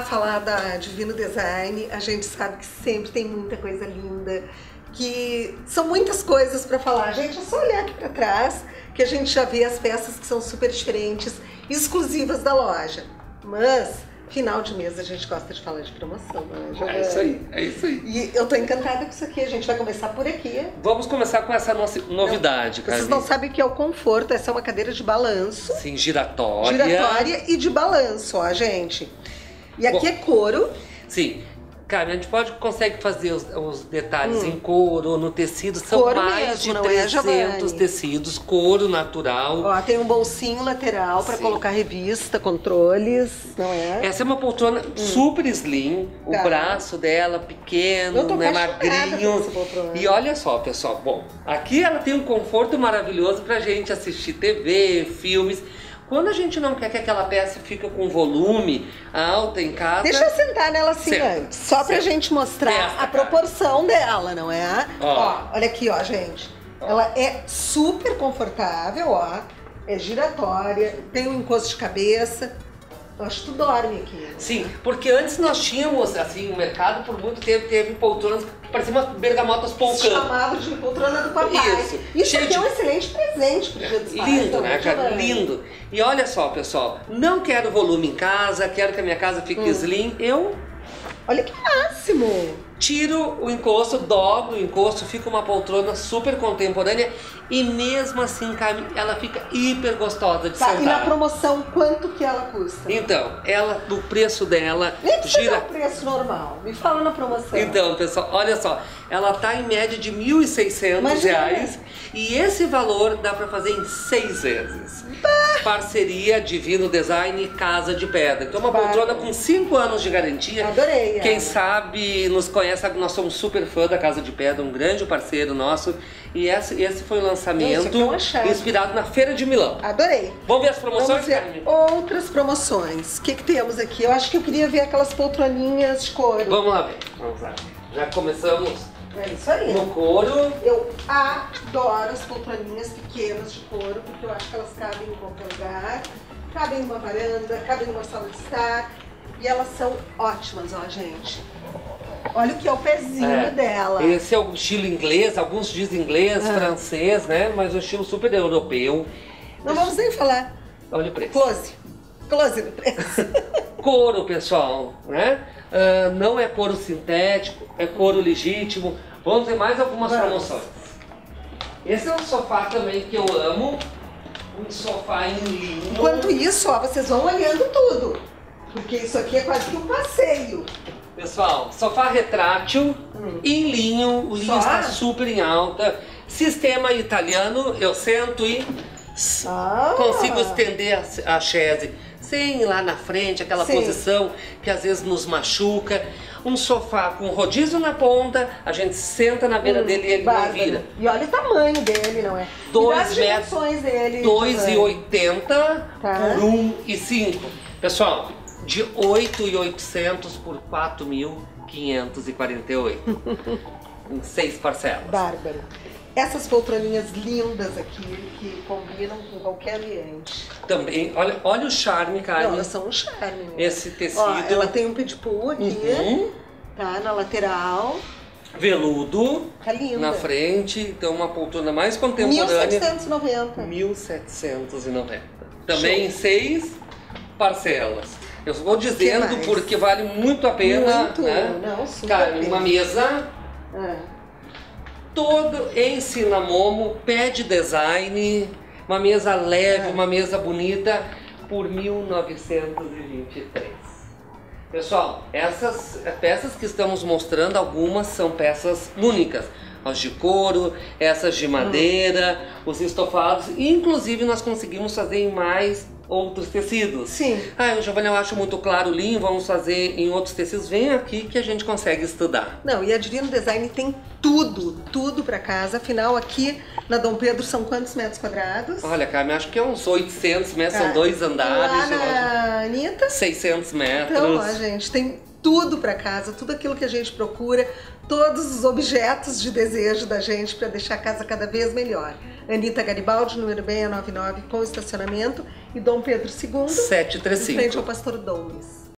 falar da Divino Design, a gente sabe que sempre tem muita coisa linda, que são muitas coisas para falar. Gente, é só olhar aqui para trás que a gente já vê as peças que são super diferentes, exclusivas da loja. Mas final de mês a gente gosta de falar de promoção, né? É isso aí, é isso aí. E eu tô encantada com isso aqui. A gente vai começar por aqui. Vamos começar com essa nossa novidade, não, Vocês não sabem o que é o conforto. Essa é uma cadeira de balanço. Sim, giratória. Giratória e de balanço, ó, gente. E aqui Bom, é couro. Sim. Cara, a gente pode consegue fazer os, os detalhes hum. em couro, no tecido, são couro mais mesmo, de 300 é, tecidos, couro natural. Ó, tem um bolsinho lateral para colocar revista, controles, não é? Essa é uma poltrona hum. super slim, tá. o braço dela pequeno, né, magrinho. E olha só, pessoal, bom, aqui ela tem um conforto maravilhoso pra gente assistir TV, filmes. Quando a gente não quer que aquela peça fique com volume alto em casa. Deixa eu sentar nela assim Senta. antes. Só Senta. pra gente mostrar a proporção dela, não é? Ó. ó, olha aqui, ó, gente. Ó. Ela é super confortável, ó. É giratória, tem um encosto de cabeça. Eu acho que tu dorme aqui. Sim, porque antes nós tínhamos, assim, o mercado por muito tempo teve poltronas que pareciam umas bergamotas polcando. Chamava de poltrona do papai. Isso. Isso aqui de... é um excelente presente pro dia dos pais. Lindo, né, cara? Lindo. E olha só, pessoal, não quero volume em casa, quero que a minha casa fique hum. slim. Eu... Olha que máximo! Tiro o encosto, dobro o encosto, fica uma poltrona super contemporânea e mesmo assim, ela fica hiper gostosa de tá, sentar. E na promoção, quanto que ela custa? Então, ela, do preço dela, Nem gira... o preço normal, me fala na promoção. Então, pessoal, olha só, ela tá em média de 1.600 reais e esse valor dá para fazer em seis vezes. Bah! Parceria Divino Design Casa de Pedra. Então, uma poltrona com 5 anos de garantia. Adorei. Quem sabe nos conhece essa nós somos super fã da Casa de Pedra, um grande parceiro nosso. E esse, esse foi o lançamento é inspirado na Feira de Milão. Adorei. Vamos ver as promoções, ver Outras promoções. O que, que temos aqui? Eu acho que eu queria ver aquelas poltroninhas de couro. Vamos lá ver. Vamos lá. Já começamos é isso aí. No couro. Eu adoro as poltroninhas pequenas de couro, porque eu acho que elas cabem em qualquer lugar. Cabem numa varanda, cabem numa sala de estar. E elas são ótimas, ó, gente. Olha o que é o pezinho é. dela. Esse é o estilo inglês, alguns dizem inglês, ah. francês, né? Mas o estilo super europeu. Não vamos nem falar. Olha o preço. Close. Close no preço. couro, pessoal, né? Uh, não é couro sintético, é couro legítimo. Vamos ter mais algumas vamos. promoções. Esse é um sofá também que eu amo. Um sofá em linho. Enquanto isso, ó, vocês vão olhando tudo. Porque isso aqui é quase que um passeio. Pessoal, sofá retrátil hum. em linho, o linho Só? está super em alta. Sistema italiano, eu sento e ah. consigo estender a, a chaise sem ir lá na frente, aquela Sim. posição que às vezes nos machuca. Um sofá com rodízio na ponta, a gente senta na beira hum, dele e ele bárbaro. não vira. E olha o tamanho dele, não é? 2 metros, dele. 2,80 tá. por 1,5. Pessoal, de 8.800 por 4.548. em seis parcelas. Bárbaro. Essas poltroninhas lindas aqui, que combinam com qualquer ambiente. Também, olha, olha o charme, Carmen. Não, elas são um charme. Mesmo. Esse tecido. Ó, ela tem um pedipu aqui, uhum. tá? Na lateral. Veludo. Tá linda. Na frente, então uma poltrona mais contemporânea. 1790. 1790. Também em seis parcelas. Eu vou dizendo porque vale muito a pena. Muito, né? não, super Cara, uma mesa é. todo em Cinamomo, pé de design, uma mesa leve, é. uma mesa bonita, por 1923. Pessoal, essas peças que estamos mostrando, algumas são peças únicas. As de couro, essas de madeira, hum. os estofados. Inclusive, nós conseguimos fazer em mais outros tecidos. Sim. Ah, Giovanni, eu acho muito claro o linho, vamos fazer em outros tecidos. Vem aqui que a gente consegue estudar. Não, e a Divino Design tem tudo, tudo para casa. Afinal, aqui na Dom Pedro são quantos metros quadrados? Olha, Carmen, acho que é uns 800 metros, ah, são dois andares. Lá na Anitta? 600 metros. Então, ó, gente, tem tudo para casa, tudo aquilo que a gente procura, todos os objetos de desejo da gente para deixar a casa cada vez melhor. Anitta Garibaldi, número 699, com estacionamento, e Dom Pedro II, 735. em frente ao Pastor Domes.